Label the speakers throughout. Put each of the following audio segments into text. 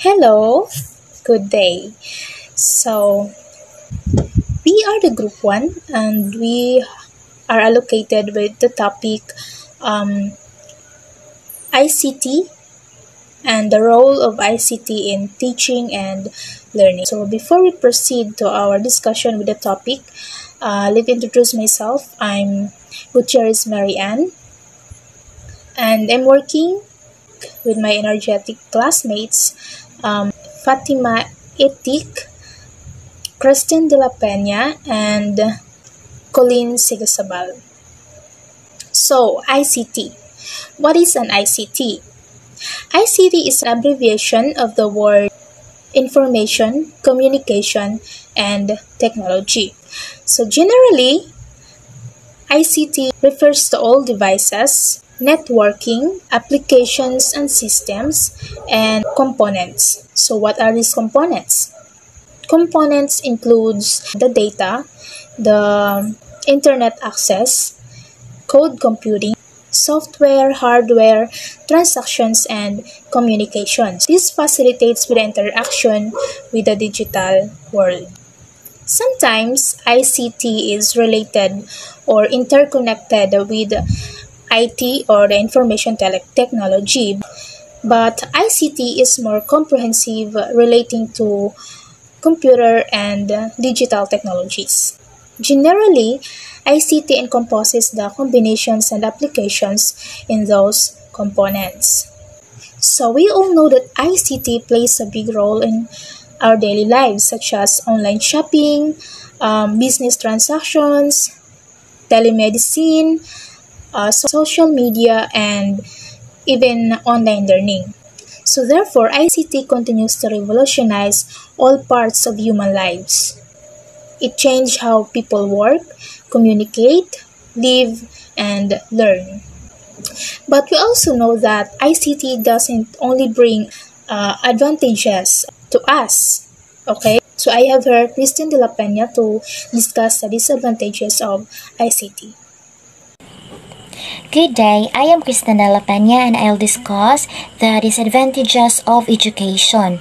Speaker 1: Hello, good day. So, we are the group one and we are allocated with the topic um, ICT and the role of ICT in teaching and learning. So, before we proceed to our discussion with the topic, uh, let me introduce myself. I'm Gutierrez Mary Ann and I'm working with my energetic classmates um, Fatima Etic, Kristen de la Peña, and Coline Seguisabal. So, ICT. What is an ICT? ICT is an abbreviation of the word information, communication, and technology. So, generally, ICT refers to all devices, networking, applications and systems, and components. So what are these components? Components includes the data, the internet access, code computing, software, hardware, transactions, and communications. This facilitates the interaction with the digital world. Sometimes ICT is related or interconnected with IT or the information technology, but ICT is more comprehensive relating to computer and digital technologies. Generally, ICT encompasses the combinations and applications in those components. So we all know that ICT plays a big role in our daily lives, such as online shopping, um, business transactions, telemedicine, uh, social media, and even online learning. So, therefore, ICT continues to revolutionize all parts of human lives. It changed how people work, communicate, live, and learn. But we also know that ICT doesn't only bring uh, advantages to us. Okay, so I have heard Cristine Dela Peña to discuss the disadvantages of ICT.
Speaker 2: Good day, I am Cristine Dela Peña and I'll discuss the disadvantages of education.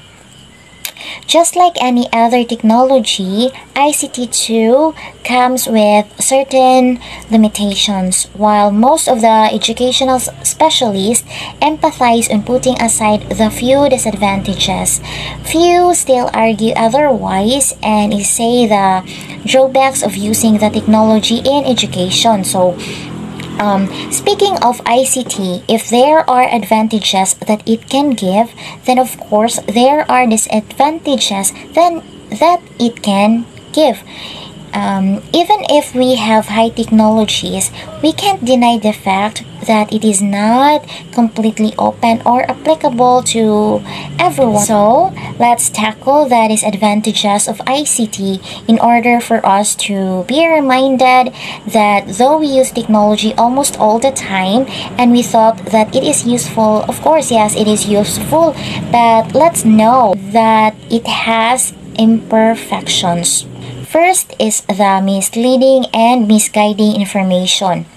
Speaker 2: Just like any other technology, ICT too comes with certain limitations. While most of the educational specialists empathize on putting aside the few disadvantages, few still argue otherwise and say the drawbacks of using the technology in education. So um, speaking of ICT, if there are advantages that it can give, then of course there are disadvantages then that it can give. Um, even if we have high technologies, we can't deny the fact that it is not completely open or applicable to everyone. So, let's tackle the disadvantages of ICT in order for us to be reminded that though we use technology almost all the time and we thought that it is useful, of course, yes, it is useful, but let's know that it has imperfections. First is the misleading and misguiding information.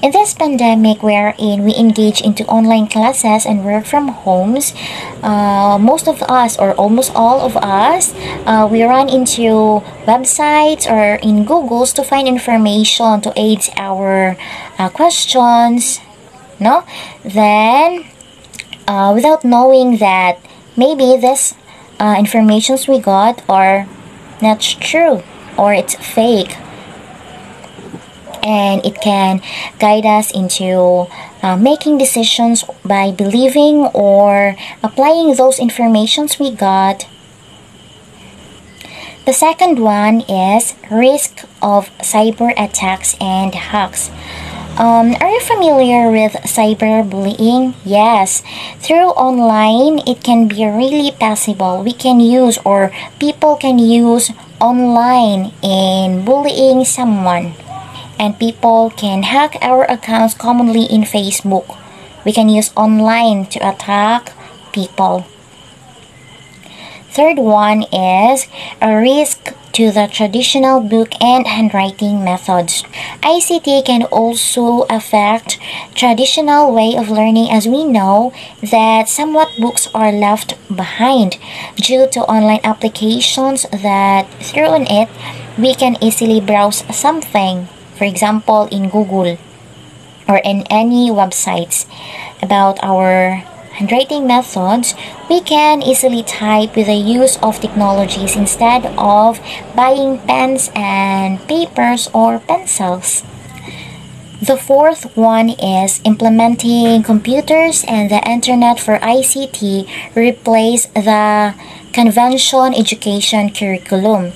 Speaker 2: In this pandemic wherein we engage into online classes and work from homes, uh, most of us or almost all of us, uh, we run into websites or in Googles to find information to aid our uh, questions, no? Then, uh, without knowing that maybe this uh, informations we got are not true. Or it's fake. And it can guide us into uh, making decisions by believing or applying those informations we got. The second one is risk of cyber attacks and hacks um, are you familiar with cyberbullying? Yes. Through online, it can be really possible. We can use or people can use online in bullying someone. And people can hack our accounts commonly in Facebook. We can use online to attack people. Third one is a risk to the traditional book and handwriting methods. ICT can also affect traditional way of learning as we know that somewhat books are left behind due to online applications that through it we can easily browse something for example in Google or in any websites about our handwriting methods, we can easily type with the use of technologies instead of buying pens and papers or pencils. The fourth one is implementing computers and the internet for ICT replace the convention education curriculum.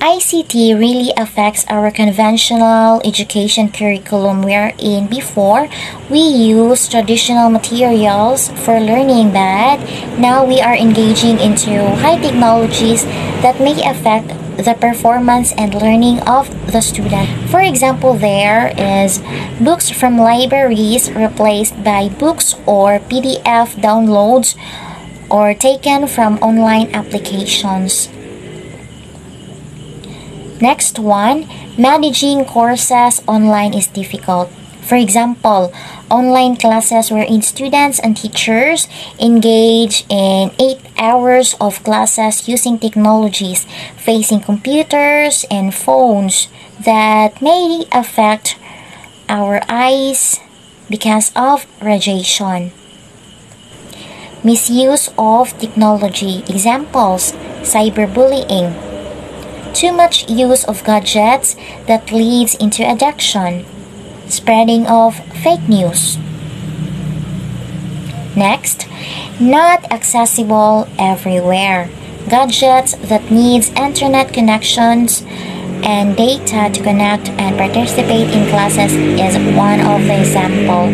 Speaker 2: ICT really affects our conventional education curriculum wherein before we use traditional materials for learning but now we are engaging into high technologies that may affect the performance and learning of the student. For example, there is books from libraries replaced by books or PDF downloads or taken from online applications. Next one, managing courses online is difficult. For example, online classes wherein students and teachers engage in 8 hours of classes using technologies facing computers and phones that may affect our eyes because of radiation. Misuse of technology. Examples cyberbullying. Too much use of gadgets that leads into addiction. Spreading of fake news. Next, not accessible everywhere. Gadgets that needs internet connections and data to connect and participate in classes is one of the example.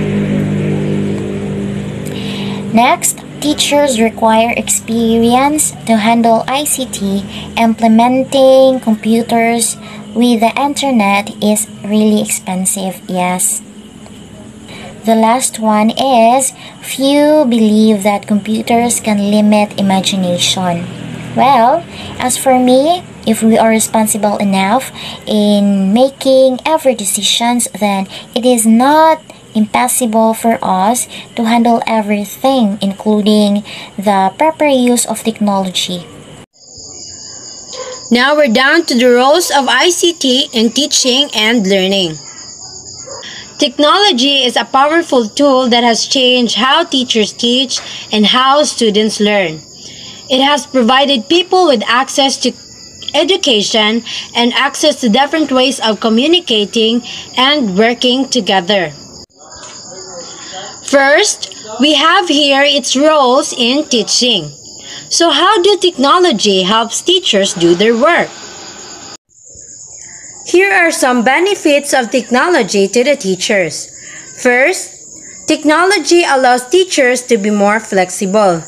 Speaker 2: Next, Teachers require experience to handle ICT. Implementing computers with the internet is really expensive, yes. The last one is few believe that computers can limit imagination. Well, as for me, if we are responsible enough in making every decisions, then it is not impossible for us to handle everything, including the proper use of technology.
Speaker 3: Now we're down to the roles of ICT in teaching and learning. Technology is a powerful tool that has changed how teachers teach and how students learn. It has provided people with access to education and access to different ways of communicating and working together. First, we have here its roles in teaching. So how do technology helps teachers do their work? Here are some benefits of technology to the teachers. First, technology allows teachers to be more flexible.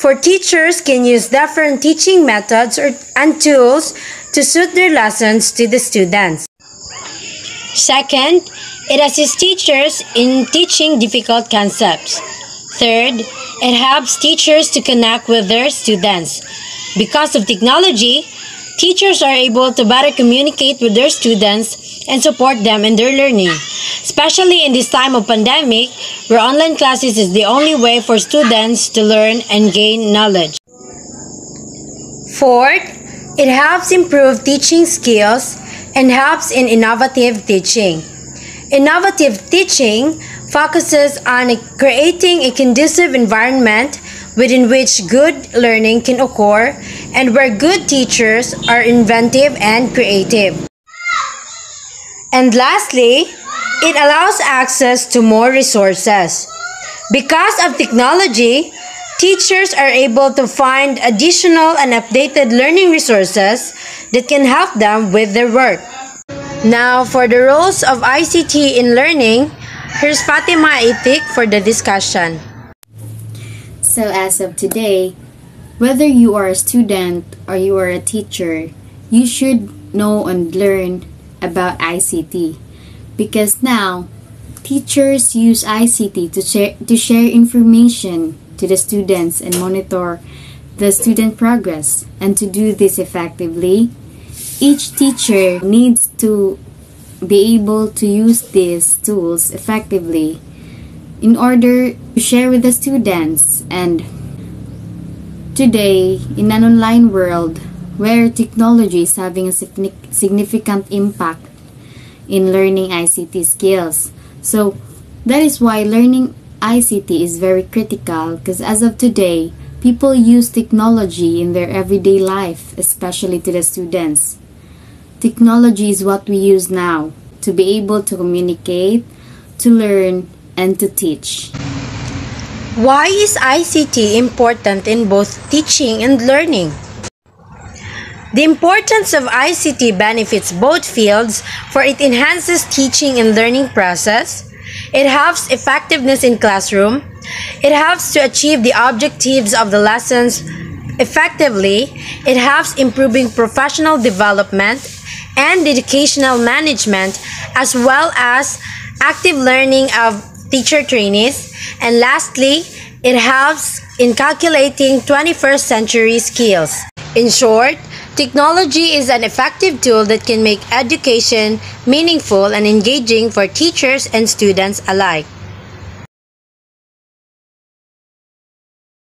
Speaker 3: For teachers can use different teaching methods or, and tools to suit their lessons to the students. Second, it assists teachers in teaching difficult concepts. Third, it helps teachers to connect with their students. Because of technology, teachers are able to better communicate with their students and support them in their learning, especially in this time of pandemic where online classes is the only way for students to learn and gain knowledge. Fourth, it helps improve teaching skills and helps in innovative teaching. Innovative teaching focuses on creating a conducive environment within which good learning can occur and where good teachers are inventive and creative. And lastly, it allows access to more resources. Because of technology, teachers are able to find additional and updated learning resources that can help them with their work. Now, for the roles of ICT in learning, here's Fatima Etic for the discussion.
Speaker 4: So, as of today, whether you are a student or you are a teacher, you should know and learn about ICT because now teachers use ICT to share, to share information to the students and monitor the student progress. And to do this effectively, each teacher needs to be able to use these tools effectively in order to share with the students. And today, in an online world where technology is having a significant impact in learning ICT skills. So that is why learning ICT is very critical because as of today, people use technology in their everyday life, especially to the students. Technology is what we use now to be able to communicate, to learn, and to teach.
Speaker 3: Why is ICT important in both teaching and learning? The importance of ICT benefits both fields for it enhances teaching and learning process, it helps effectiveness in classroom, it helps to achieve the objectives of the lessons effectively, it helps improving professional development and educational management as well as active learning of teacher trainees, and lastly, it helps in calculating 21st century skills. In short, Technology is an effective tool that can make education meaningful and engaging for teachers and students alike.